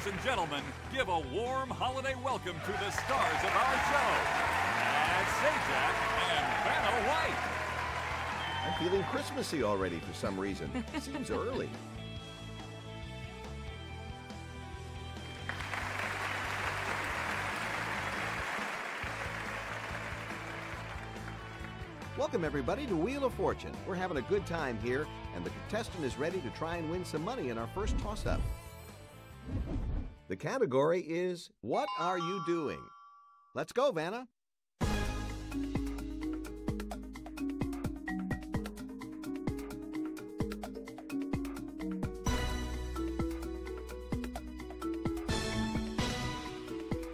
Ladies and gentlemen, give a warm holiday welcome to the stars of our show, Pat Sajak and Vanna White. I'm feeling Christmassy already for some reason. Seems early. Welcome, everybody, to Wheel of Fortune. We're having a good time here, and the contestant is ready to try and win some money in our first toss up. The category is What Are You Doing? Let's go, Vanna.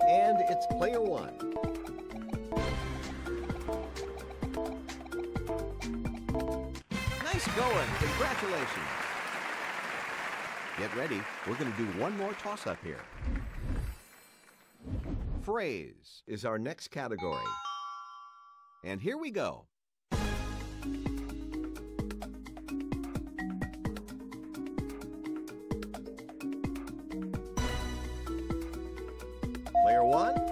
And it's player one. Nice going. Congratulations. Get ready. We're going to do one more toss up here. Phrase is our next category. And here we go. Player one.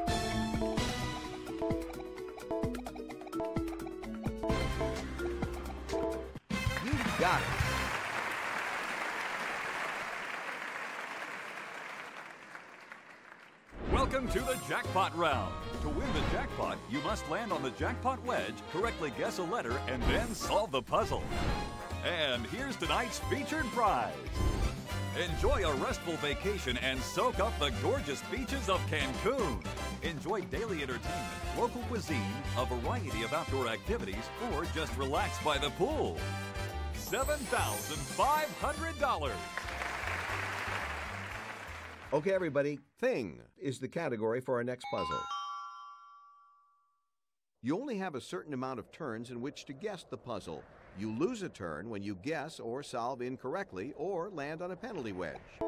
Welcome to the jackpot round. To win the jackpot, you must land on the jackpot wedge, correctly guess a letter, and then solve the puzzle. And here's tonight's featured prize. Enjoy a restful vacation and soak up the gorgeous beaches of Cancun. Enjoy daily entertainment, local cuisine, a variety of outdoor activities, or just relax by the pool. $7,500. Okay, everybody, thing is the category for our next puzzle. You only have a certain amount of turns in which to guess the puzzle. You lose a turn when you guess or solve incorrectly or land on a penalty wedge. Here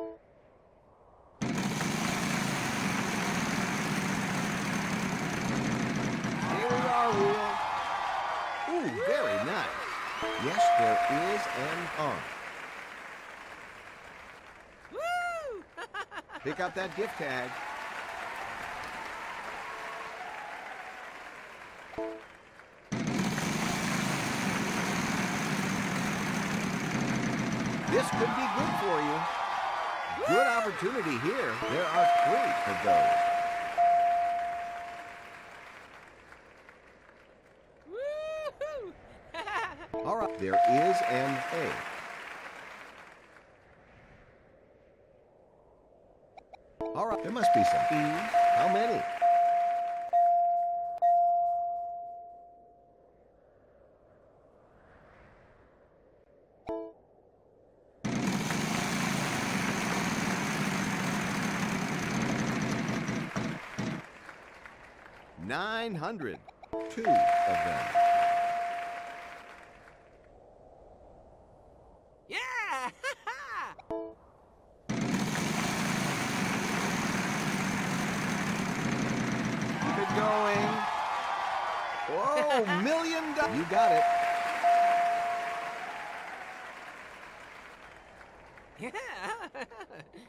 we are, Wheel. Ooh, very nice. Yes, there is an arm. Pick up that gift tag. This could be good for you. Good opportunity here. There are three of those. All right, there is an A. All right, there must be some E's. How many? Nine hundred. Two of them. Yeah! Keep it going. Whoa, million dollars. You got it. yeah!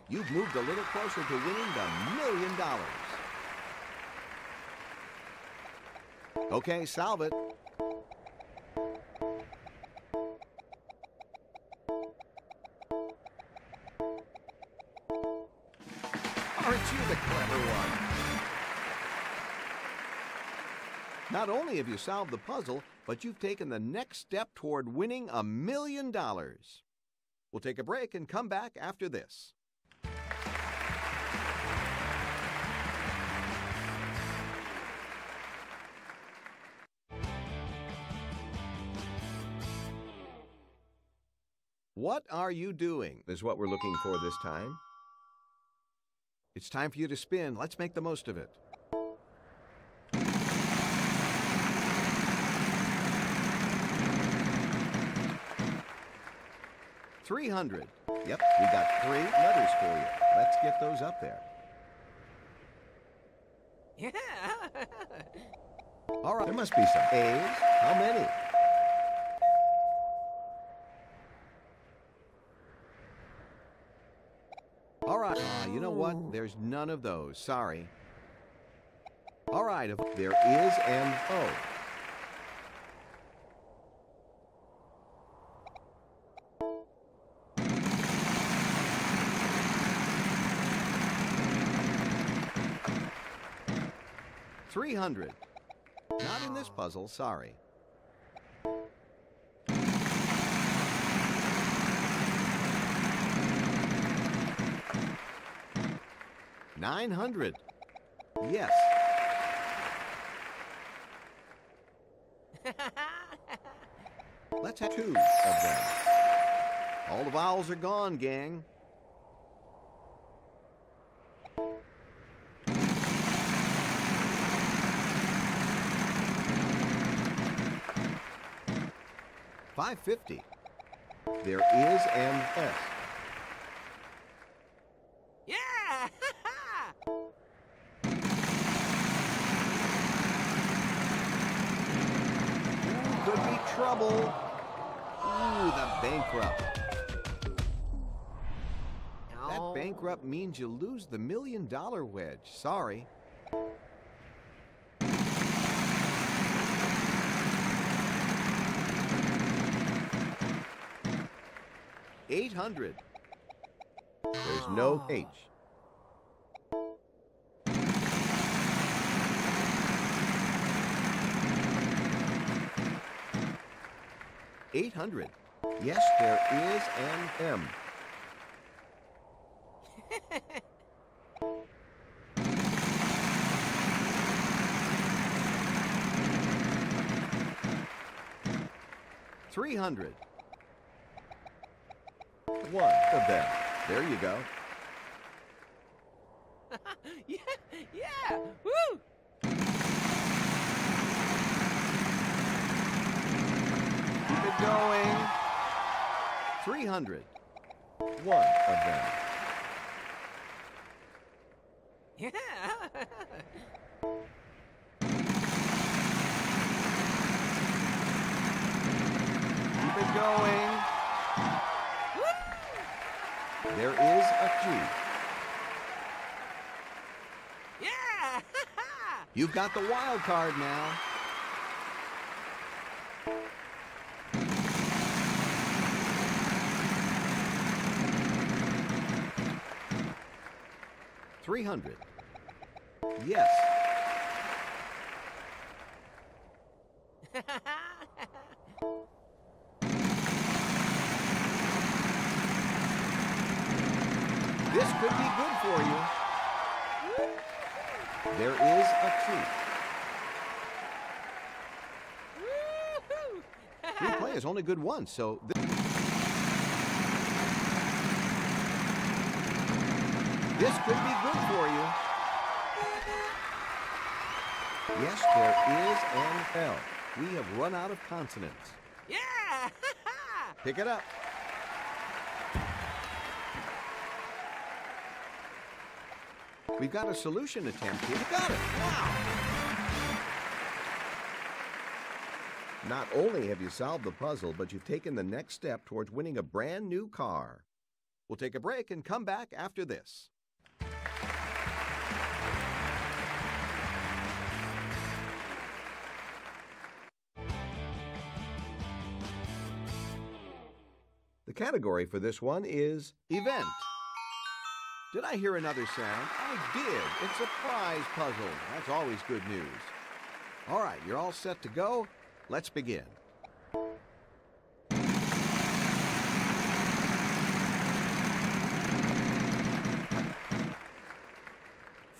You've moved a little closer to winning the million dollars. Okay, solve it. Aren't you the clever one? Not only have you solved the puzzle, but you've taken the next step toward winning a million dollars. We'll take a break and come back after this. What are you doing? Is what we're looking for this time. It's time for you to spin. Let's make the most of it. Three hundred. Yep, we got three letters for you. Let's get those up there. Yeah! All right, there must be some A's. How many? You know what? Oh. There's none of those. Sorry. All right, there is an O. Three hundred. Not in this puzzle, sorry. Nine hundred. Yes. Let's have two of them. All the vowels are gone, gang. Five fifty. There is an S. Yeah! Ooh, could be trouble. Ooh, the bankrupt. That bankrupt means you lose the million dollar wedge. Sorry. Eight hundred. There's no H. Eight hundred. Yes, there is an M. Three hundred. One of them. There you go. yeah, yeah, woo! Keep it going. Three hundred. One of them. Yeah. Keep it going. There is a G. yeah! You've got the wild card now. Three hundred. Yes. This could be good for you. There is a treat. Free play is only good once, so. This could be good for you. Yes, there is an L. We have run out of consonants. yeah! Pick it up. We've got a solution attempt here. You got it. Wow. Not only have you solved the puzzle, but you've taken the next step towards winning a brand new car. We'll take a break and come back after this. Category for this one is event. Did I hear another sound? I did. It's a prize puzzle. That's always good news. All right, you're all set to go. Let's begin.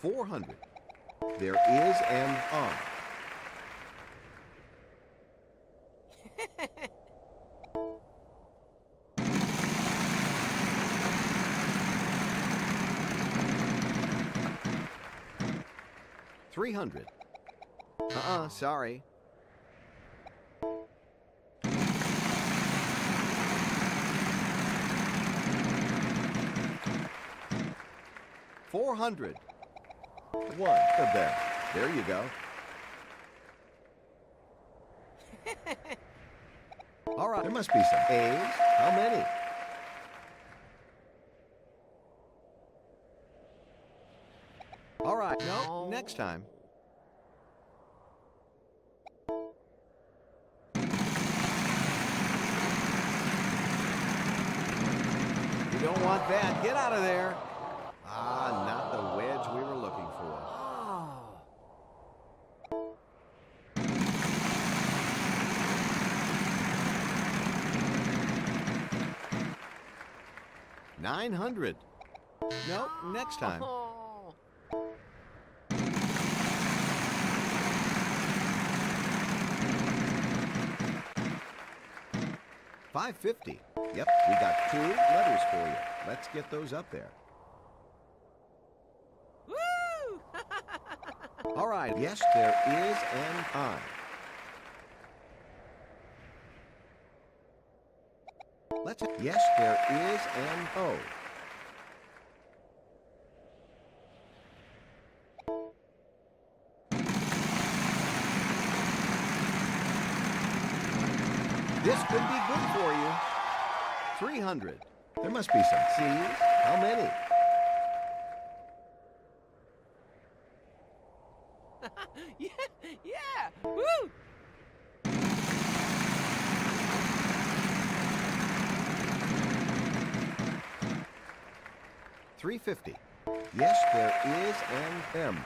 Four hundred. There is an on. Three hundred. Uh-uh, sorry. Four hundred. One of them. There you go. All right, there must be some A's. How many? Next time. You don't want that. Get out of there. Ah, not the wedge we were looking for. Oh. Nine hundred. No, next time. 550. Yep, we got two letters for you. Let's get those up there. Woo! All right, yes, there is an I. Let's, yes, there is an O. 300. There must be some C's. How many? yeah, yeah. Woo! Three fifty. Yes, there is an M.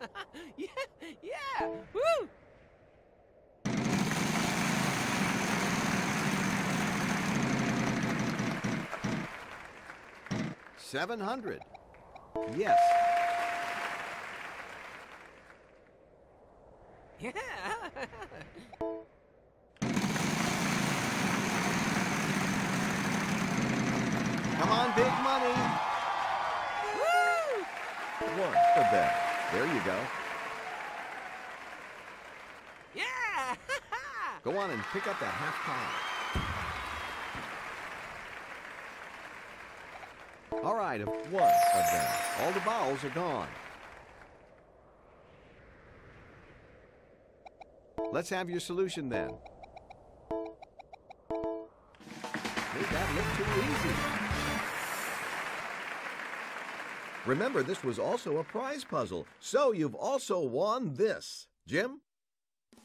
Yeah, yeah. Woo! Seven hundred. Yes. Yeah. Come on, big money. Woo! One of them. There you go. Yeah! Go on and pick up that half pie. All right, one of them. All the vowels are gone. Let's have your solution then. Made that look too easy. Remember, this was also a prize puzzle, so you've also won this. Jim?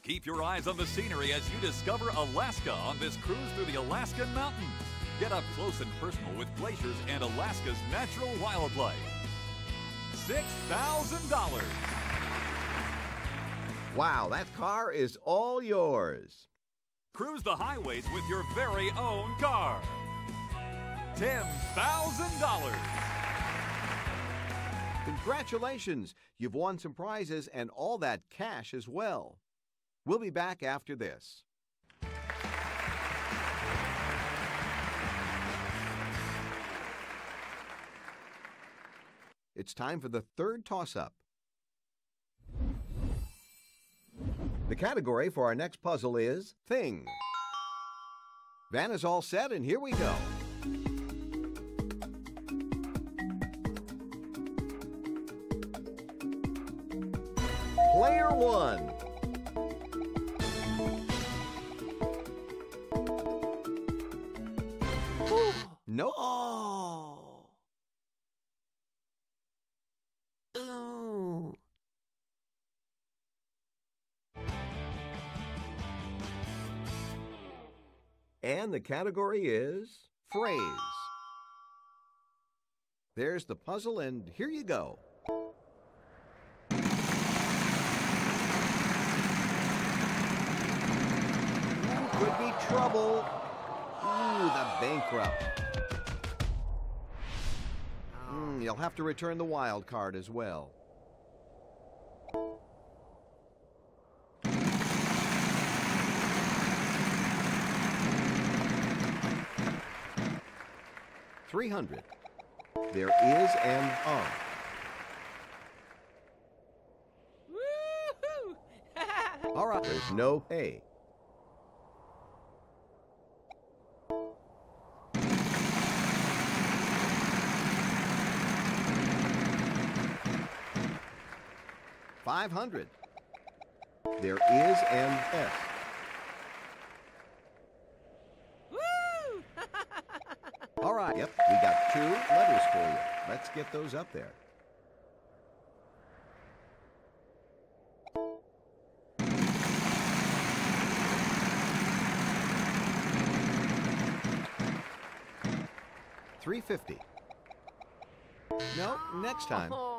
Keep your eyes on the scenery as you discover Alaska on this cruise through the Alaskan mountains. Get up close and personal with glaciers and Alaska's natural wildlife. $6,000. Wow, that car is all yours. Cruise the highways with your very own car. $10,000. Congratulations! You've won some prizes and all that cash as well. We'll be back after this. It's time for the third toss up. The category for our next puzzle is Thing. Van is all set, and here we go. Player one. Nope. Oh. The category is phrase. There's the puzzle, and here you go. Ooh, Could be trouble. Ooh, the bankrupt. Hmm, you'll have to return the wild card as well. Three hundred. There is an um. R. All right. There's no A. Five hundred. There is an S. All right. Yep, we got two letters for you. Let's get those up there. Three fifty. No, next time. Oh.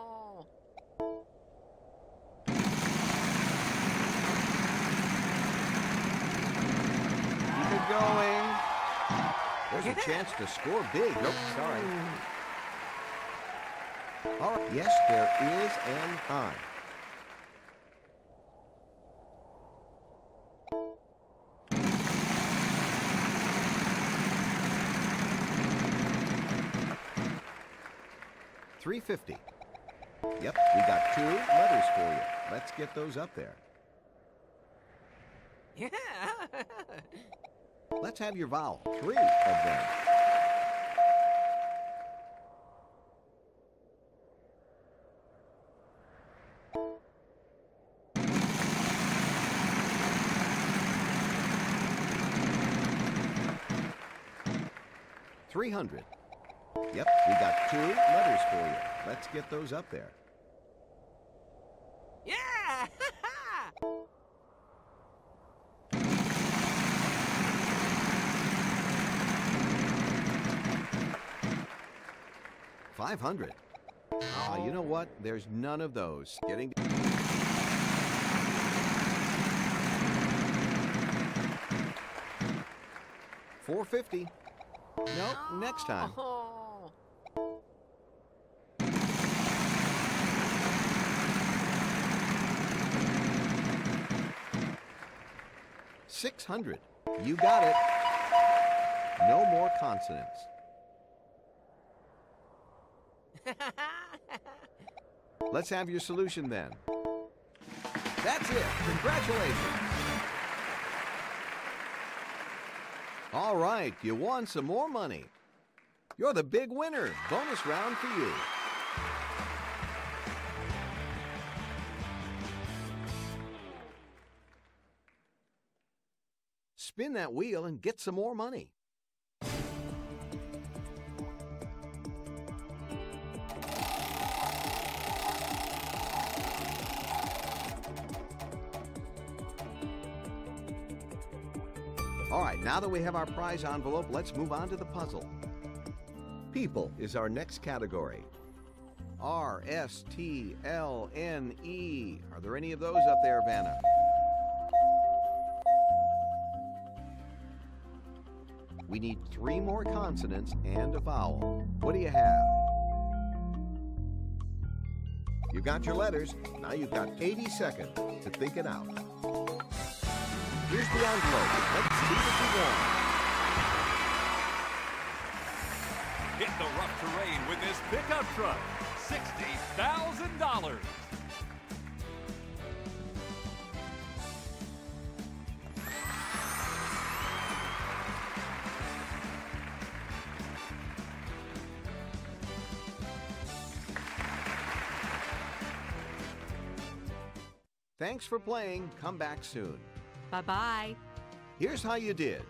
There's a chance to score big. Nope, sorry. All right. Yes, there is an I. Three fifty. Yep, we got two letters for you. Let's get those up there. Yeah. Let's have your vowel. Three of them. Three hundred. Yep, we got two letters for you. Let's get those up there. 500. Ah, uh, you know what? There's none of those. Getting... Four fifty. Nope, next time. Oh. Six hundred. You got it. No more consonants. Let's have your solution then. That's it. Congratulations. All right, you won some more money. You're the big winner. Bonus round for you. Spin that wheel and get some more money. Now that we have our prize envelope, let's move on to the puzzle. People is our next category. R S T L N E. Are there any of those up there, Vanna? We need three more consonants and a vowel. What do you have? You've got your letters. Now you've got 80 seconds to think it out. Here's the envelope. Let's see what you want. Hit the rough terrain with this pickup truck. $60,000. Thanks for playing. Come back soon. Bye bye. Here's how you did.